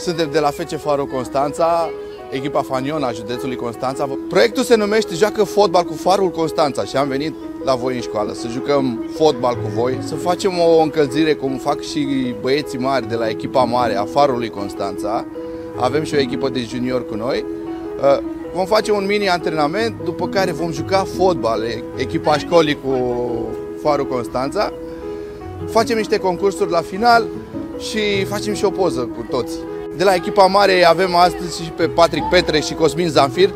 Suntem de la FC Faro Constanța, echipa Fanion a județului Constanța. Proiectul se numește Joacă fotbal cu Farul Constanța și am venit la voi în școală să jucăm fotbal cu voi, să facem o încălzire cum fac și băieții mari de la echipa mare a Farului Constanța. Avem și o echipă de junior cu noi. Uh, vom face un mini antrenament, după care vom juca fotbal, echipa școlii cu Farul Constanța. Facem niște concursuri la final și facem și o poză cu toți. De la echipa mare avem astăzi și pe Patrick Petre și Cosmin Zanfir,